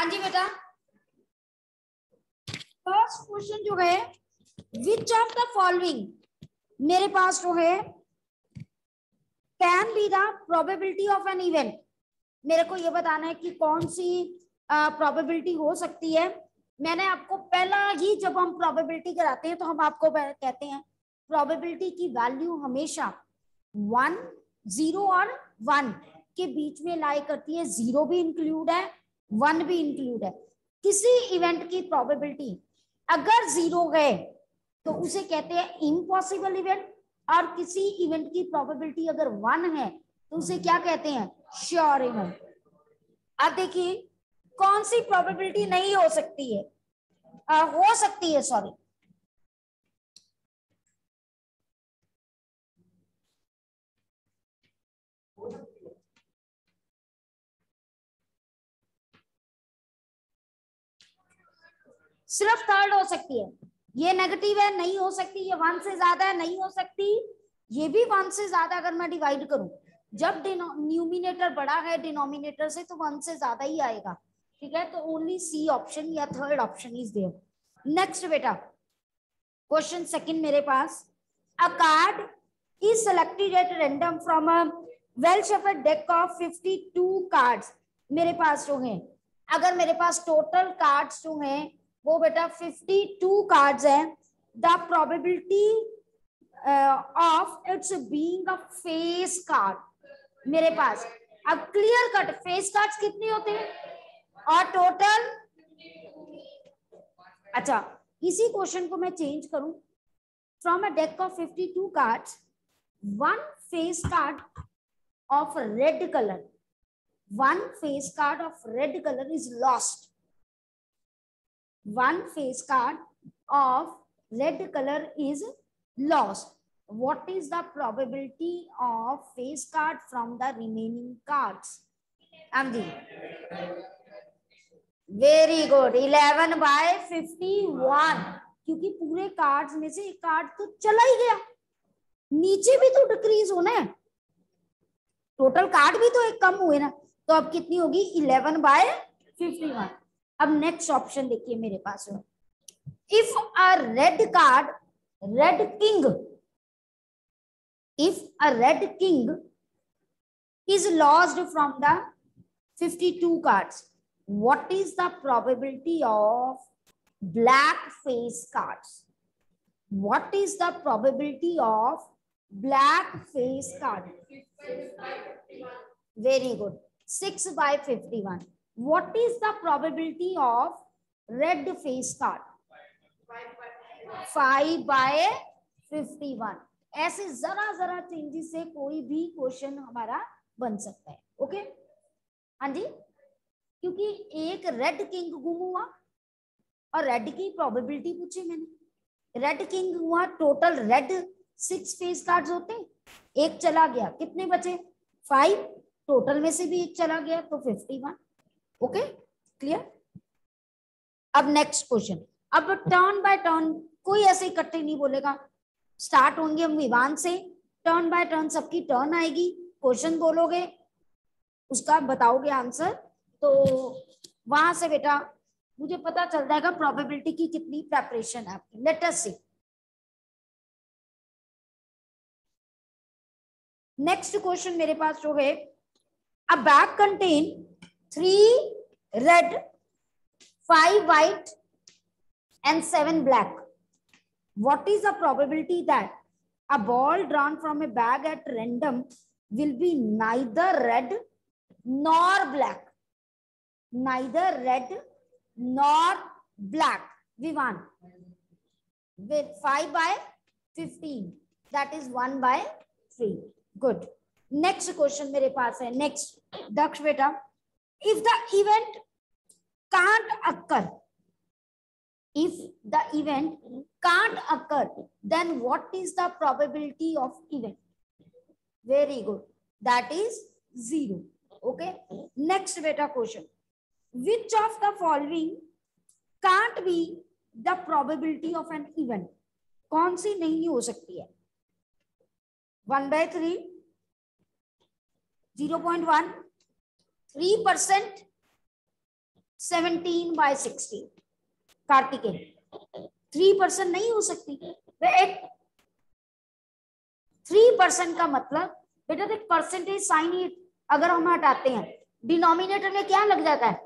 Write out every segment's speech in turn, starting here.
हाँ जी बेटा। First question जो है विच ऑफ़ द फॉलोइंग मेरे पास जो है can be the probability of an event मेरे को ये बताना है कि कौन सी प्रोबेबिलिटी हो सकती है। मैंने आपको पहला ही जब हम प्रोबेबिलिटी कराते हैं तो हम आपको कहते हैं प्रोबेबिलिटी की वैल्यू हमेशा वन ज़ीरो और वन के बीच में लाई करती है। ज़ीरो भी इंक्लूड है वन भी इंक्लूड है। किसी इवेंट की प्रोबेबिलिटी अगर ज़ीरो गए तो उसे कहते हैं इम्पॉसिबल इवेंट और किसी इवेंट की प्रोबेबिलिटी अगर वन है तो उसे क्या कहते हैं? श्योर इवेंट अब देखिए कौन सी प्रोबेबिलिटी नहीं हो सकती है? आ, हो सकती है सॉरी सिर्फ़ थर्ड हो सकती है। ये नेगेटिव है, नहीं हो सकती। ये वन से ज़्यादा है, नहीं हो सकती। ये भी वन से ज़्यादा अगर मैं डिवाइड करूँ। जब न्यूमिनेटर बड़ा है डिनोमिनेटर से तो वन से ज़्यादा ही आएगा। ठीक है? तो ओनली सी ऑप्शन या third option is there next बेटा। क्वेश्चन सेकंड मेरे पास। A card is selected at random from a well shuffled deck of 52 cards मेरे पास जो है, अगर मेरे पास टोटल कार्ड्स जो हैं वो बेटा 52 कार्ड्स हैं. The probability of its being a face card मेरे पास। अब क्लियर कट फेस कार्ड्स कितने होते हैं? और टोटल अच्छा इसी क्वेश्चन को मैं चेंज करूँ। From a deck of 52 cards one face card of red colour one face card of red colour is lost one face card of red color is lost. What is the probability of face card from the remaining cards? Amji. Very good eleven by fifty one क्योंकि पूरे cards में से एक card तो चला ही गया। नीचे भी तो डिक्रीज होना है। टोटल कार्ड भी तो एक कम हुए ना। तो अब कितनी होगी? इलेवन बाय फिफ्टी वन अब नेक्स्ट ऑप्शन देखिए मेरे पास। If a red card red king if a red king is lost from the 52 cards what is the probability of black face cards what is the probability of black face card very good six by fifty one what is the probability of red face card? 5 by 51. ऐसे जरा जरा changes से कोई भी question हमारा बन सकता है ओके हाँ जी? क्योंकि एक रेड किंग गुम हुआ और रेड की प्रोबेबिलिटी पूछी मैंने। रेड किंग हुआ total red six face cards होते, एक चला गया। कितने बचे? फाइव टोटल में से भी एक चला गया तो फिफ्टी वन ओके क्लियर अब नेक्स्ट क्वेश्चन अब टर्न बाय टर्न कोई ऐसे इकट्ठे नहीं बोलेगा। स्टार्ट होंगे हम विवान से। टर्न बाय टर्न सबकी टर्न आएगी। क्वेश्चन बोलोगे, उसका बताओगे आंसर तो वहाँ से बेटा, मुझे पता चल जाएगा प्रोबेबिलिटी की कितनी प्रेपरेशन है आपकी। लेटर से नेक्स्ट क्वेश्चन मेरे पास जो है a bag contain three red, five white, and seven black. What is the probability that a ball drawn from a bag at random will be neither red nor black? Neither red nor black. Vivan. With 5 by 15. That is 1 by 3. Good. Next question मेरे पास है Next. दक्ष बेटा if the event can't occur if the event can't occur then what is the probability of event very good that is zero okay next beta question which of the following can't be the probability of an event कौन सी नहीं हो सकती है one by three zero point one three percent seventeen by sixteen Kartikeya three percent नहीं हो सकती। एक three percent का मतलब बेटा देख परसेंटेज साइन ही अगर हम हटाते हैं डिनोमिनेटर में क्या लग जाता है?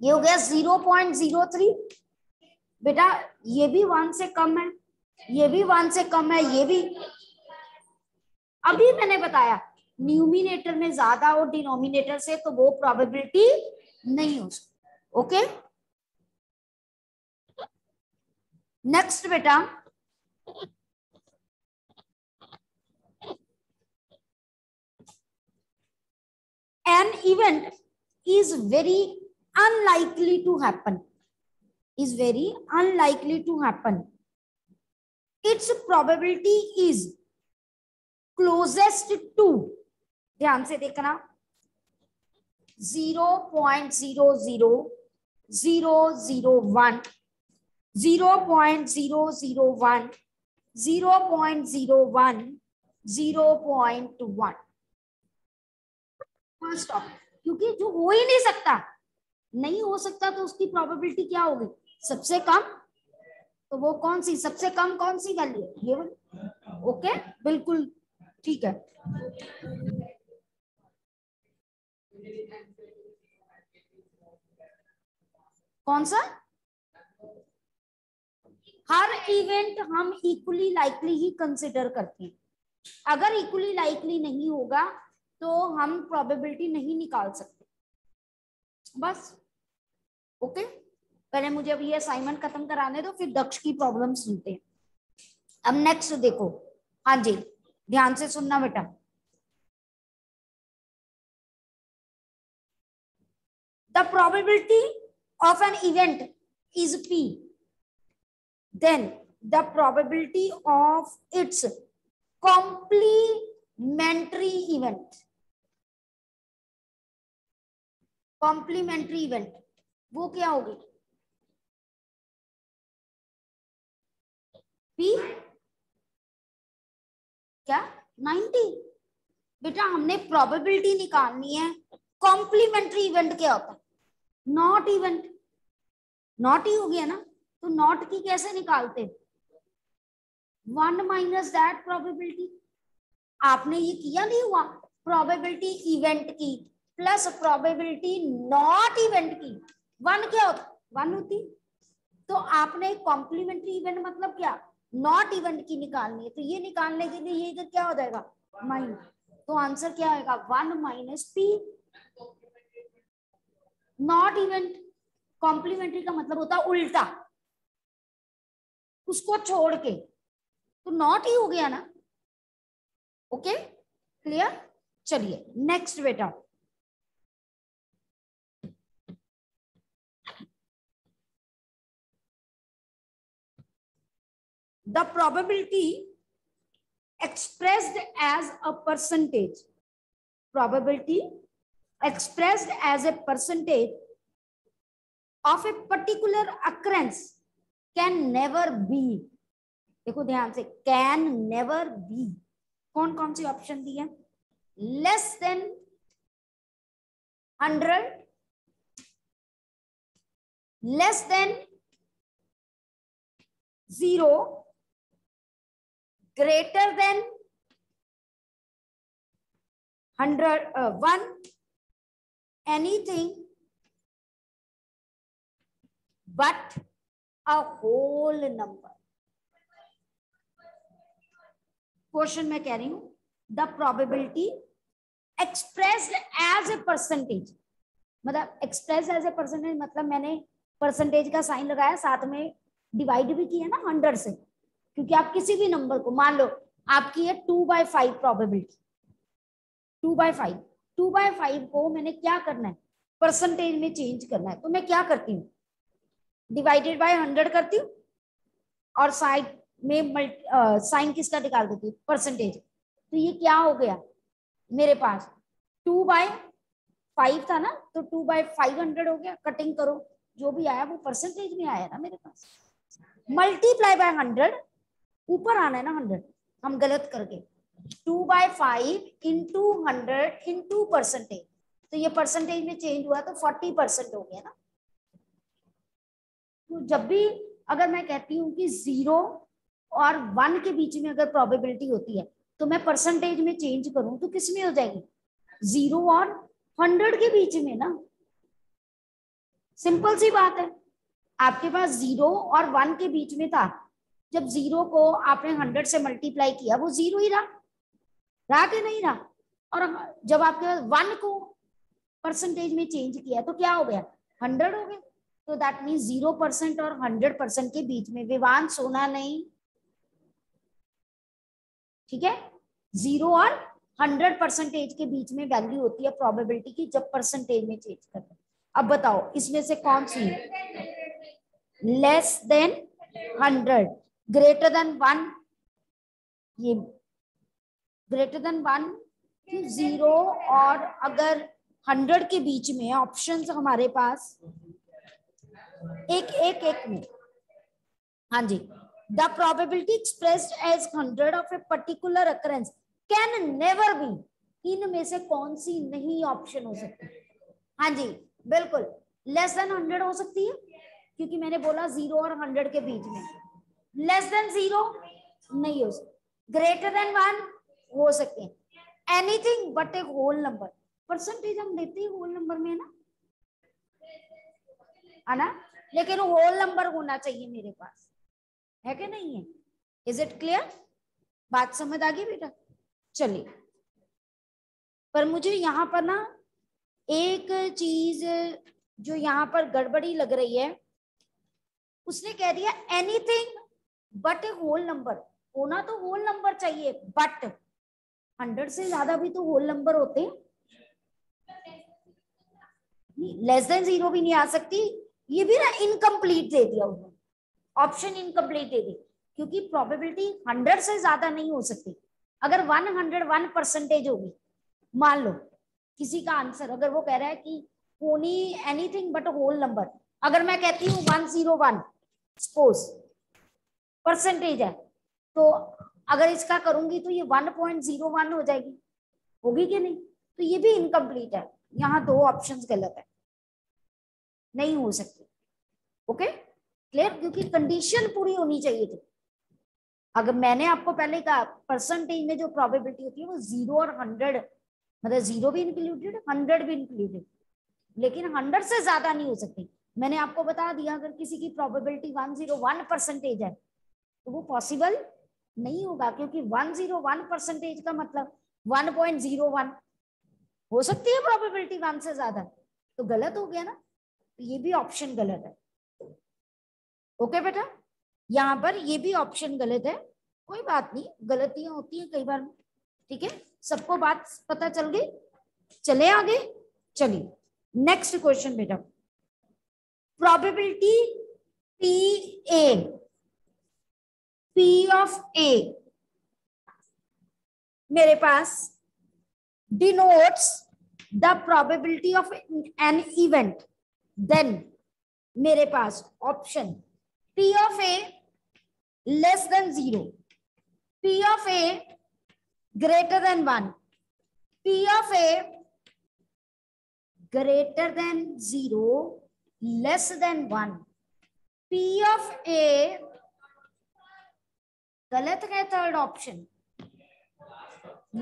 ये हो गया ज़ीरो पॉइंट ज़ीरो थ्री बेटा, ये भी वन से कम है, ये भी वन से कम है, ये भी। अभी मैंने बताया न्यूमिनेटर में ज़्यादा हो डिनोमिनेटर से तो वो प्रोबेबिलिटी नहीं हो सकती। ओके नेक्स्ट बेटा। An event is very unlikely to happen is very unlikely to happen its probability is closest to ध्यान से देखना। Zero point zero zero zero zero one, zero point zero zero one, zero point zero one, zero point one. First of क्योंकि जो हो ही नहीं सकता, नहीं हो सकता तो उसकी प्रोबेबिलिटी क्या होगी? सबसे कम? तो वो कौन सी, सबसे कम कौन सी वैल्यू ये ओके बिल्कुल ठीक है। कौन सा? हर इवेंट हम इक्वली लाइकली ही कंसिडर करते हैं। अगर इक्वली लाइकली नहीं होगा तो हम प्रोबेबिलिटी नहीं निकाल सकते। बस ओके पहले मुझे अब ये असाइनमेंट खत्म कराने दो, फिर दक्ष की प्रॉब्लम सुनते हैं। अब नेक्स्ट देखो। हाँ जी, ध्यान से सुनना बेटा। The probability of an event is P, then the probability of its complementary event, complementary event, वो क्या होगी P क्या 90 बेटा हमने प्रोबेबिलिटी निकालनी है कॉम्प्लीमेंट्री इवेंट क्या होता है नॉट इवेंट नॉट ही हो गया ना? तो नॉट की कैसे निकालते? One minus that probability. आपने ये किया नहीं हुआ? प्रोबेबिलिटी इवेंट की, प्लस प्रोबेबिलिटी नॉट इवेंट की। वन क्या होता? वन होती। तो आपने कॉम्प्लीमेंट्री इवेंट मतलब क्या? नॉट इवेंट की निकालनी है। तो ये निकालने के लिए ये इधर क्या हो जाएगा? माइनस तो आंसर क्या आएगा one minus P not event complementary का मतलब होता है उल्टा। उसको छोड़ के। तो नॉट ही हो गया ना। ओके क्लियर चलिए नेक्स्ट बेटा। The probability expressed as a percentage probability expressed as a percentage of a particular occurrence can never be देखो ध्यान से कैन नेवर बी कौन कौन सी ऑप्शन दी है less than hundred less than zero than 100 uh, 1 anything but a whole number. Question मैं कह रही हूँ the probability expressed as a percentage मतलब एक्सप्रेस एज ए परसेंटेज मतलब मैंने परसेंटेज का साइन लगाया, साथ में डिवाइड भी किया ना हंड्रेड से। क्योंकि आप किसी भी नंबर को, मान लो, आपकी है two by five probability two by five two by five को मैंने क्या करना है? परसेंटेज में चेंज करना है। तो मैं क्या करती हूँ? डिवाइडेड बाय हंड्रेड करती हूँ और साइड में साइन किसका निकाल देती हूँ? परसेंटेज तो ये क्या हो गया मेरे पास? टू बाय फाइव था ना? तो टू बाय फाइव हंड्रेड हो गया। कटिंग करो। जो भी आया वो परसेंटेज में आया ना मेरे पास। मल्टीप्लाई बाय हंड्रेड ऊपर आना है ना हंड्रेड हम गलत करके two by five into hundred into percentage तो ये परसेंटेज में चेंज हुआ तो फोर्टी परसेंट हो गया ना। तो जब भी अगर मैं कहती हूँ कि ज़ीरो और वन के बीच में अगर प्रोबेबिलिटी होती है तो मैं परसेंटेज में चेंज करूँ तो किसमें हो जाएगी? ज़ीरो और हंड्रेड के बीच में ना। सिंपल सी बात है। आपके पास ज़ीरो और वन के बीच में था। जब ज़ीरो को आपने हंड्रेड से मल्टीप्लाई किया, वो ज़ीरो ही रहा। रहा कि नहीं रहा। और जब आपके पास वन को परसेंटेज में चेंज किया तो क्या हो गया? हंड्रेड हो गया। तो दैट मीन ज़ीरो परसेंट और हंड्रेड परसेंट के बीच में विवान सोना नहीं। ठीक है? ज़ीरो और हंड्रेड परसेंटेज के बीच में वैल्यू होती है प्रोबेबिलिटी की, जब परसेंटेज में चेंज करते हैं। अब बताओ, इसमें से कौन सी less than hundred greater than one ये ग्रेटर देन वन ज़ीरो और अगर हंड्रेड के बीच में ऑप्शंस हमारे पास, एक एक एक में हाँ जी। The probability expressed as hundred of a particular occurrence can never be इनमें से कौन सी नहीं ऑप्शन हो सकती? हाँ जी, बिल्कुल। लेस देन हंड्रेड हो सकती है, क्योंकि मैंने बोला ज़ीरो और हंड्रेड के बीच में। लेस देन ज़ीरो नहीं हो सकती। ग्रेटर देन वन हो सकते हैं। Anything but a whole number percentage हम देते हैं होल नंबर में ना? है ना? लेकिन होल नंबर होना चाहिए मेरे पास। है कि नहीं है? इज़ इट क्लियर बात समझ आ गई बेटा? चलिए। पर मुझे यहाँ पर ना एक चीज़ जो यहाँ पर गड़बड़ी लग रही है, उसने कह दिया anything but a whole number होना तो होल नंबर चाहिए बट हंड्रेड से ज़्यादा भी तो होल नंबर होते हैं। लेस देन ज़ीरो भी नहीं आ सकती। ये भी ना इनकम्प्लीट दे दिया उन्होंने। ऑप्शन इनकम्प्लीट दे दी क्योंकि प्रोबेबिलिटी हंड्रेड से ज़्यादा नहीं हो सकती। अगर वन हंड्रेड वन परसेंटेज होगी, मान लो, किसी का आंसर अगर वो कह रहा है कि होनी एनीथिंग बट होल नंबर अगर मैं कहती हूँ one zero one suppose percentage है तो अगर इसका करूँगी तो ये वन पॉइंट ज़ीरो वन हो जाएगी। होगी कि नहीं? तो ये भी इनकम्प्लीट है। यहाँ दो ऑप्शन गलत है। नहीं हो सकती। ओके क्लियर क्योंकि कंडीशन पूरी होनी चाहिए थी। अगर मैंने आपको पहले कहा परसेंटेज में जो प्रोबेबिलिटी होती है वो ज़ीरो और हंड्रेड मतलब ज़ीरो भी इंक्लूडेड हंड्रेड भी इंक्लूडेड लेकिन हंड्रेड से ज़्यादा नहीं हो सकती। मैंने आपको बता दिया, अगर किसी की probability one zero one percentage है तो वो पॉसिबल नहीं होगा, क्योंकि वन ज़ीरो वन परसेंटेज का मतलब वन पॉइंट ज़ीरो वन हो सकती है प्रोबेबिलिटी वन से ज़्यादा। तो गलत हो गया ना तो ये भी ऑप्शन गलत है। ओके बेटा? यहाँ पर ये भी ऑप्शन गलत है। कोई बात नहीं, गलतियाँ होती हैं कई बार। ठीक है? सबको बात पता चल गई? चले आगे? चलिए। नेक्स्ट क्वेश्चन बेटा। Probability P A P of A मेरे पास denotes the probability of an event then मेरे पास option P of A less than 0. P of A greater than 1. P of A greater than 0 less than 1. P of A गलत है third option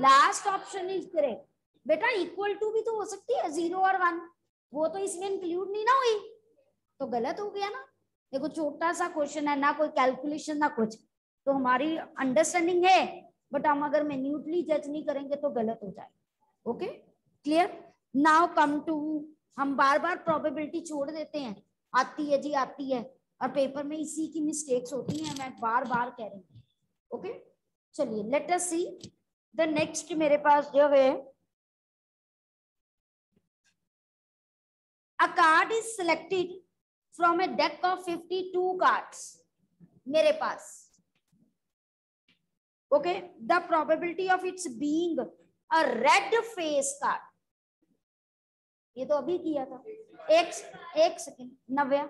last option is correct बेटा equal to भी तो हो सकती है zero और वन वो तो इसमें इंक्लूड नहीं ना हुई। तो गलत हो गया ना। देखो, छोटा सा क्वेश्चन है, ना कोई कैलकुलेशन ना कुछ। तो हमारी अंडरस्टैंडिंग है बट हम अगर मेन्यूटली जज नहीं करेंगे तो गलत हो जाए okay clear now come to हम बार बार प्रोबेबिलिटी छोड़ देते हैं। आती है जी, आती है। और पेपर में इसी की मिस्टेक्स होती हैं, मैं बार बार कह रही हूँ। ओके? चलिए let us see the next मेरे पास जो है a card is selected from a deck of fifty two cards मेरे पास। Okay? The probability of its being a red face card ये तो अभी किया था। एक एक second Navya.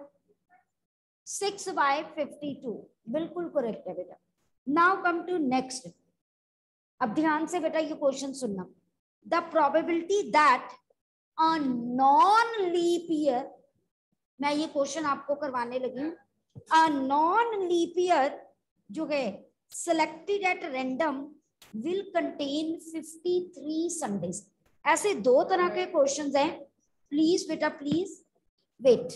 Six by fifty two बिल्कुल करेक्ट है बेटा। नाउ कम टू नेक्स्ट अब ध्यान से बेटा ये क्वेश्चन सुनना। The probability that a non leap year मैं ये क्वेश्चन आपको करवाने लगी। अ नॉन लीप ईयर जो है, selected at random will contain 53 Sundays ऐसे दो तरह के क्वेश्चंस हैं। प्लीज़ बेटा प्लीज़ वेट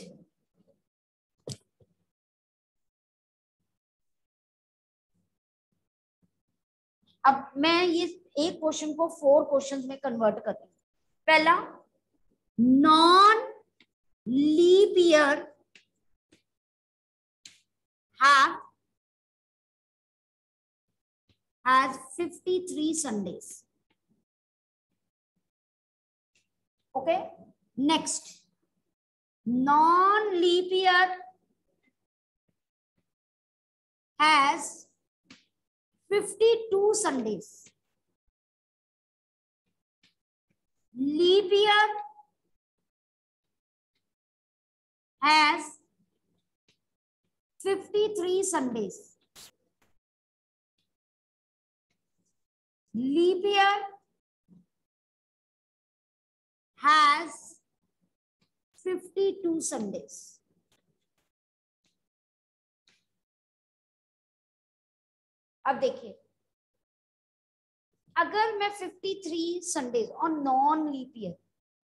अब मैं ये एक क्वेश्चन को फोर क्वेश्चंस में कन्वर्ट करती हूँ पहला non leap year have has 53 Sundays. Okay. Next, non-leap year has 52 Sundays. Leap year has 53 Sundays. Leap year has 52 Sundays. अब देखिए, अगर मैं 53 संडेज और non leap year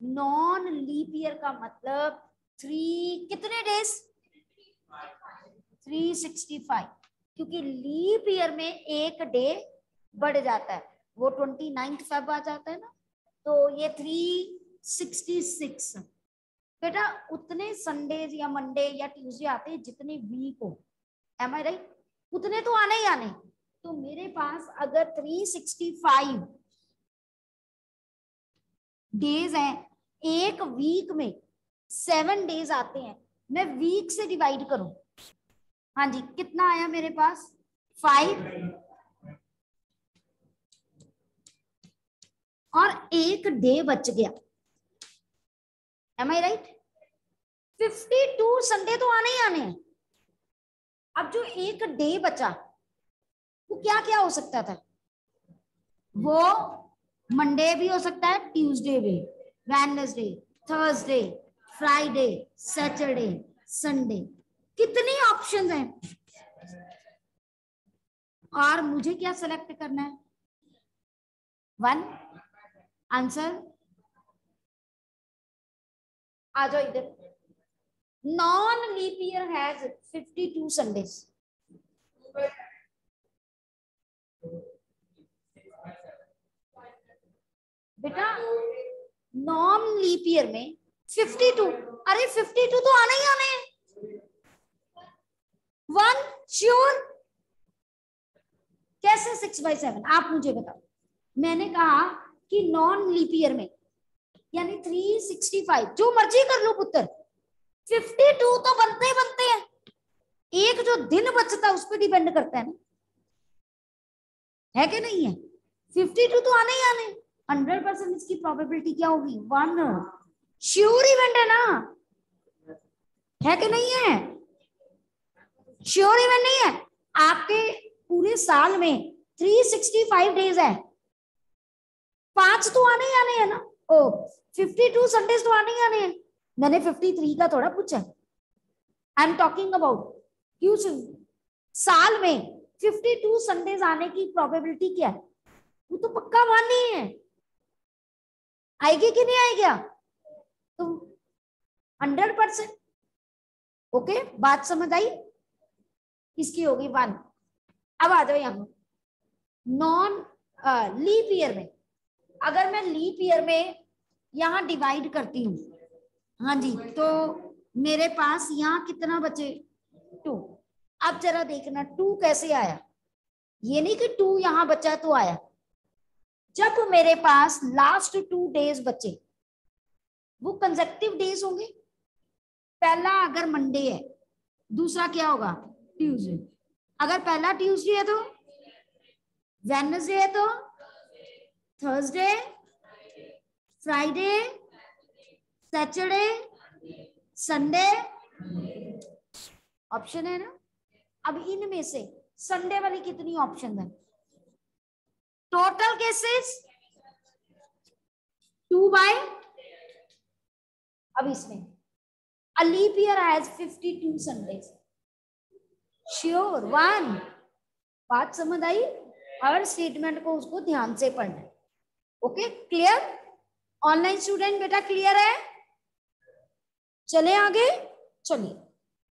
non leap year का मतलब थ्री कितने डेज़ 365 क्योंकि लीप ईयर में एक डे बढ़ जाता है। वो ट्वेंटी नाइन्थ फेब आ जाता है ना तो ये थ्री सिक्सटी सिक्स बेटा, उतने संडेज या मंडे या ट्यूसडे आते हैं जितने वीक हो। एम आई राइट उतने तो आने ही आने तो मेरे पास अगर 365 डेज़ हैं, एक वीक में सेवन डेज़ आते हैं, मैं वीक से डिवाइड करूँ? हाँ जी, कितना आया मेरे पास? फाइव और एक डे बच गया। Am I right fifty two Sunday तो आने ही आने हैं। अब जो एक डे बचा वो क्या क्या हो सकता था? वो मंडे भी हो सकता है ट्यूसडे भी Wednesday Thursday Friday Saturday Sunday कितनी ऑप्शंस हैं? और मुझे क्या सेलेक्ट करना है? वन आंसर आ जाओ इधर। Non leap year has 52 Sundays बेटा नॉन लीप ईयर में 52 अरे 52 तो आने ही आने हैं। वन श्योर कैसे सिक्स बाई सेवन आप मुझे बताओ। मैंने कहा कि नॉन लीप ईयर में, यानी 365 जो मर्ज़ी कर लो पुत्र 52 तो बनते ही बनते हैं। एक जो दिन बचता है, उस पर डिपेंड करता है ना। है कि नहीं है? 52 तो आने ही आने हंड्रेड परसेंट इसकी प्रोबेबिलिटी क्या होगी? वन श्योर इवेंट है ना? है कि नहीं है? श्योर इवेंट नहीं है? आपके पूरे साल में 365 डेज़ है। पाँच तो आने ही आने हैं ना। ओ 52 संडेज तो आने ही आने हैं। मैंने 53 का थोड़ा पूछा आई एम टॉकिंग अबाउट क्यों साल में 52 संडेज आने की प्रोबेबिलिटी क्या है? वो तो पक्का वन ही है। आएगी कि नहीं आएगा? तो हंड्रेड परसेंट ओके बात समझ आई? किसकी होगी? वन अब आ जाओ यहाँ। नॉन लीप ईयर में। अगर मैं लीप ईयर में यहाँ डिवाइड करती हूँ हाँ जी तो मेरे पास यहाँ कितना बचे? टू अब जरा देखना टू कैसे आया? ये नहीं कि टू यहाँ बचा तो आया। जब मेरे पास लास्ट टू डेज़ बचे, वो कंजेक्टिव डेज़ होंगे। पहला अगर मंडे है, दूसरा क्या होगा? ट्यूसडे अगर पहला ट्यूसडे है तो? वेनसडे है तो? Thursday Friday Saturday Sunday option है ना? अब इनमें से संडे वाली कितनी ऑप्शन है? टोटल केसेस टू बाय अब इसमें। A leap year has 52 sundays. Sure one बात समझ आई? हर स्टेटमेंट को उसको ध्यान से पढ़ना ओके क्लियर ऑनलाइन स्टूडेंट बेटा क्लियर है? चले आगे? चलिए।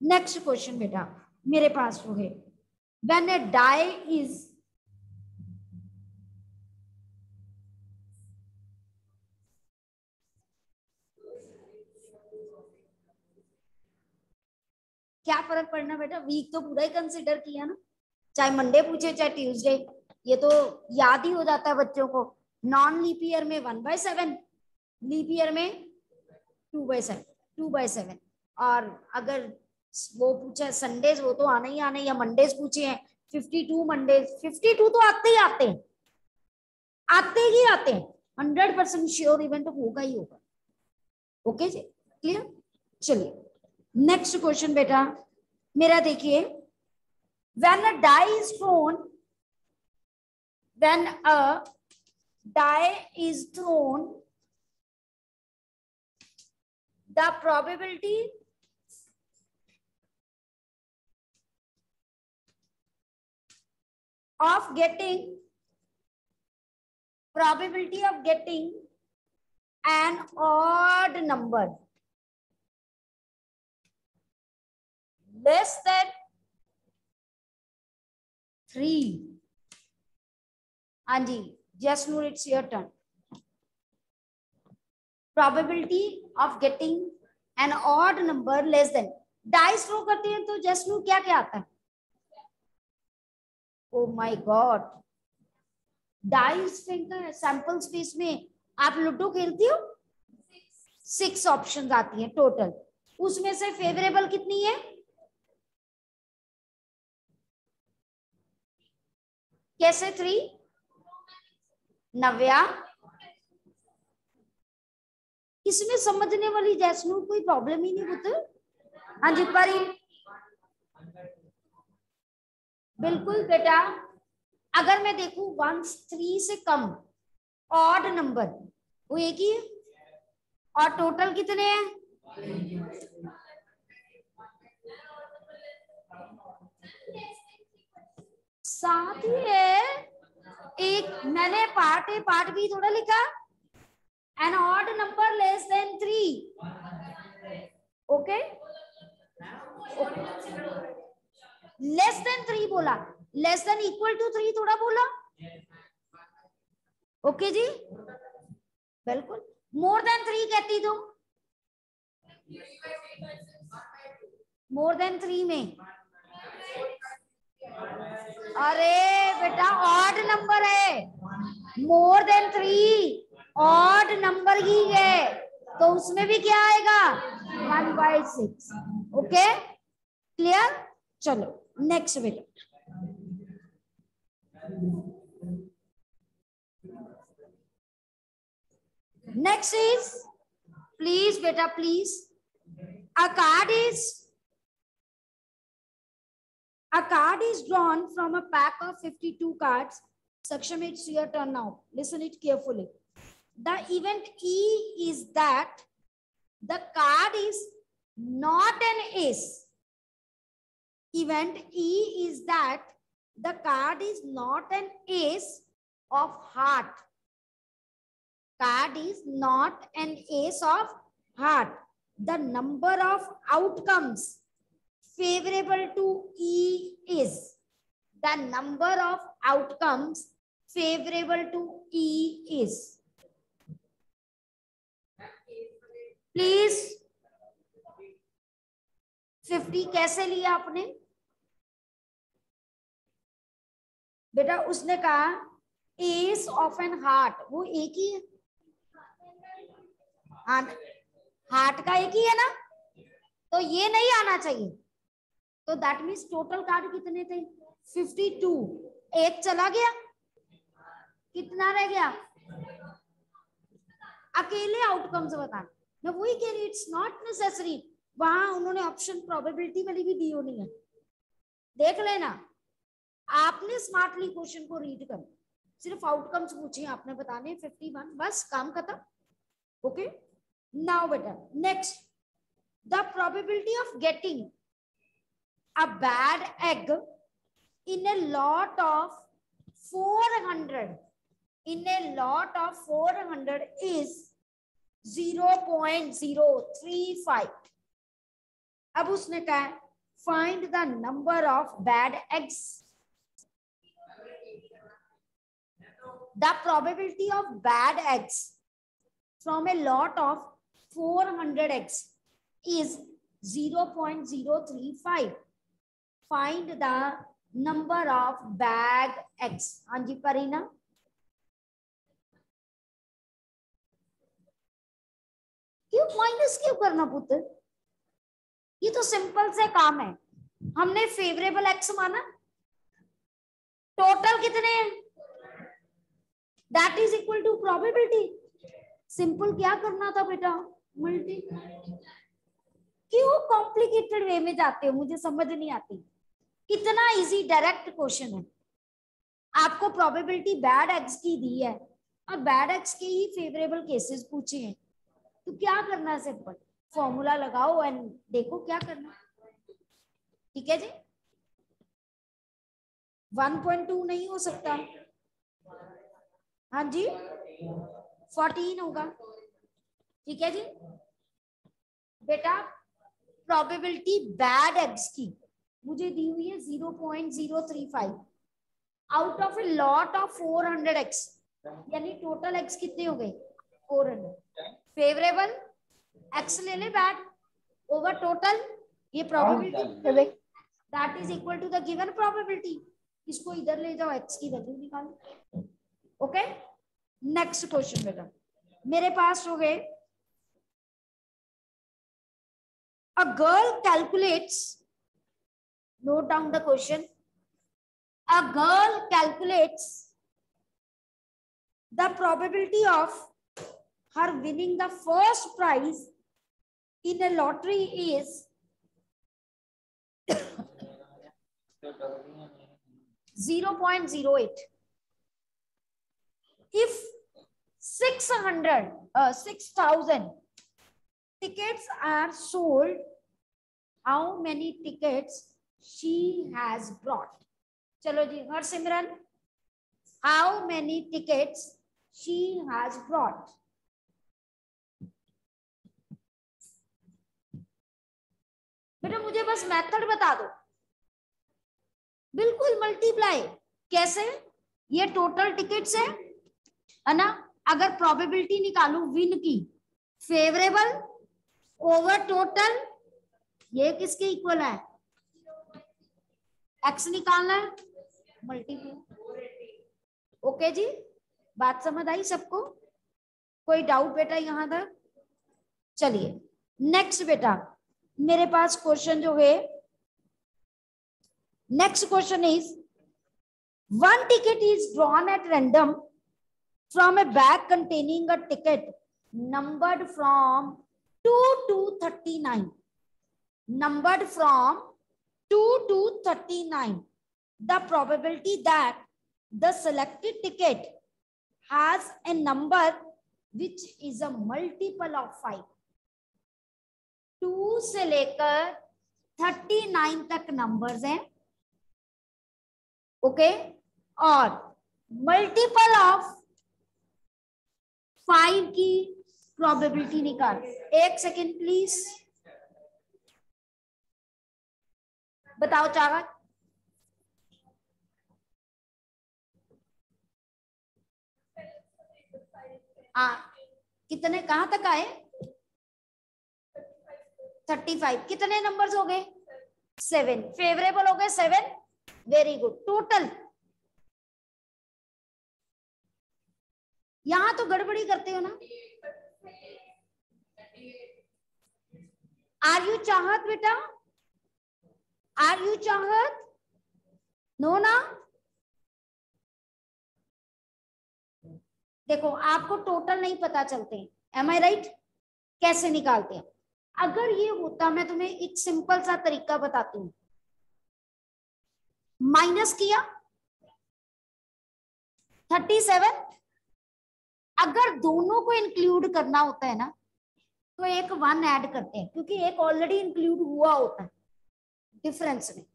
नेक्स्ट क्वेश्चन बेटा, मेरे पास वो है। वेन ए डाई इज़ क्या फ़र्क पड़ना बेटा? वीक तो पूरा ही कंसिडर किया ना। चाहे मंडे पूछे, चाहे ट्यूसडे ये तो याद ही हो जाता है बच्चों को। नॉन लीप ईयर में one by seven leap year में two by seven two by seven और अगर वो पूछा संडेज वो तो आना ही आना या मंडेज पूछे हैं fifty two Mondays fifty two तो आते ही आते हैं। आते ही आते हैं। हंड्रेड परसेंट श्योर इवेंट होगा ही होगा। ओके जी? क्लियर चलिए। नेक्स्ट क्वेश्चन बेटा। मेरा देखिए। When a die is thrown when a die is thrown the probability of getting probability of getting an odd number less than three. Anji, just know it's your turn. Probability of getting an odd number less than. Dice throw करते हैं तो just know क्या क्या आता है oh my God dice है sample space में आप लूडो खेलती हो सिक्स ऑप्शंस आती हैं टोटल उसमें से फेवरेबल कितनी है कैसे थ्री? नव्या? इसमें समझने वाली जैसनू, कोई प्रॉब्लम ही नहीं होती हाँ जी, परी बिल्कुल बेटा। अगर मैं देखू वन थ्री से कम ऑड नंबर वो एक ही है? और टोटल कितने हैं? साथ ही है एक, मैंने पार्ट ए, पार्ट बी थोड़ा लिखा। An odd number less than three okay less than three बोला। Less than equal to three थोड़ा बोला। ओके okay जी? बिल्कुल। मोर देन थ्री कहती तुम। मोर देन थ्री में। अरे बेटा ऑड नंबर है। More than three odd number ही है। तो उसमें भी क्या आएगा? One by six okay clear चलो नेक्स्ट बेटा नेक्स्ट इज़ प्लीज़ बेटा please a card is A card is drawn from a pack of 52 cards. Saksham, it's your turn now. Listen it carefully. The event E is that the card is not an ace. Event E is that the card is not an ace of heart. Card is not an ace of heart. The number of outcomes favorable to E is the number of outcomes favorable to E is. Please, 50 कैसे लिया आपने बेटा उसने कहा S of N heart वो एक ही है heart का एक ही है ना तो ये नहीं आना चाहिए तो दैट मीन्स टोटल कार्ड कितने थे? फिफ्टी टू एक चला गया? कितना रह गया? अकेले आउटकम्स बताना। मैं वही कह रही इट्स नॉट नेसेसरी वहाँ उन्होंने ऑप्शन प्रोबेबिलिटी वाली भी दी होनी है। देख लेना। आपने स्मार्टली क्वेश्चन को रीड कर सिर्फ़ आउटकम्स पूछे आपने बताने। फिफ्टी वन बस, काम खत्म। Okay now better. Next the probability of getting a bad egg in a lot of 400 in a lot of 400 is 0.035 अब उसने कहा find the number of bad eggs the probability of bad eggs from a lot of 400 eggs is 0.035 find the number of bad eggs हाँ जी परीना क्यों minus क्यों करना पुत्र ये तो सिंपल से काम है हमने फेवरेबल एक्स माना टोटल कितने हैं that is equal to probability simple क्या करना था बेटा मल्टी क्यों कॉम्प्लिकेटेड वे में जाते हो मुझे समझ नहीं आती कितना इजी डायरेक्ट क्वेश्चन है। आपको प्रोबेबिलिटी बैड एक्स की दी है, और बैड एक्स के ही फेवरेबल केसेस पूछे हैं। तो क्या करना सिंपल फॉर्मूला लगाओ एंड देखो क्या करना ठीक है जी? 1.2 नहीं हो सकता। हाँ जी? 14 होगा। ठीक है जी? बेटा प्रोबेबिलिटी बैड एग्स की। मुझे दी हुई है 0.035 out of a lot of 400 X यानी टोटल एक्स कितने हो गए? 400 फेवरेबल एक्स ले ले बैड ओवर टोटल ये probability that is equal to the given probability इसको इधर ले जाओ एक्स की वैल्यू निकालो। ओके नेक्स्ट क्वेश्चन बेटा। मेरे पास हो गए। A girl calculates Note down the question. A girl calculates the probability of her winning the first prize in a lottery is 0.08. If 600, uh, 6,000 tickets are sold, how many tickets she has brought? Chalo ji, Simran, how many tickets she has brought? बेटा मुझे बस method बता दो। बिल्कुल multiply कैसे? ये total tickets है है ना? अगर प्रोबेबिलिटी निकालू विन की। फेवरेबल ओवर टोटल ये किसके इक्वल है? एक्स निकालना है मल्टीप्लाई ओके जी, बात समझ आई सबको? कोई डाउट बेटा यहाँ तक? चलिए नेक्स्ट बेटा, मेरे पास क्वेश्चन जो है next question is one ticket is drawn at random from a bag containing a ticket numbered from two to thirty nine numbered from 2 to 39, the probability that the selected ticket has a number which is a multiple of 5. 2 से लेकर 39 तक numbers हैं okay okay? और multiple of five की probability निकाल एक second please बताओ चावत हाँ कितने, कहाँ तक आए? थर्टी फाइव कितने नंबर्स हो गए? सेवन फेवरेबल हो गए? सेवन वेरी गुड टोटल यहाँ तो गड़बड़ी करते हो ना? आर यू चाहत बेटा? आर यू चाहत नो ना देखो, आपको टोटल नहीं पता चलते एम आई राइट कैसे निकालते हैं? अगर ये होता, मैं तुम्हें एक सिंपल सा तरीका बताती हूँ। माइनस किया? थर्टी सेवन अगर दोनों को इंक्लूड करना होता है ना तो एक वन ऐड करते हैं, क्योंकि एक ऑलरेडी इंक्लूड हुआ होता है। डिफरेंस में।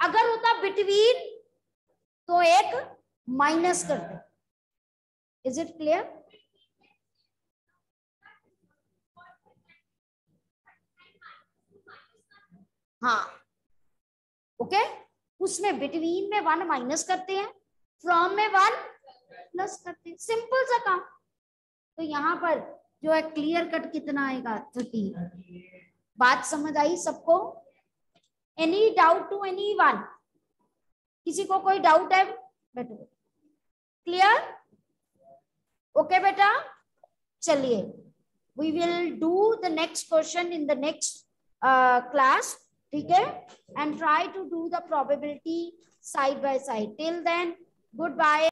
अगर होता बिटवीन तो एक माइनस करते इज़ इट क्लियर हाँ। Okay okay? उसमें बिटवीन में वन माइनस करते हैं फ्रॉम में वन प्लस करते हैं। सिंपल सा काम। तो यहाँ पर जो है क्लियर कट कितना आएगा? थर्टी बात समझ आई सबको? Any doubt to any one किसी को कोई डाउट है? बेटा क्लियर ओके बेटा? चलिए। We will do the next question in the next class ठीक है? And try to do the probability side by side till then good bye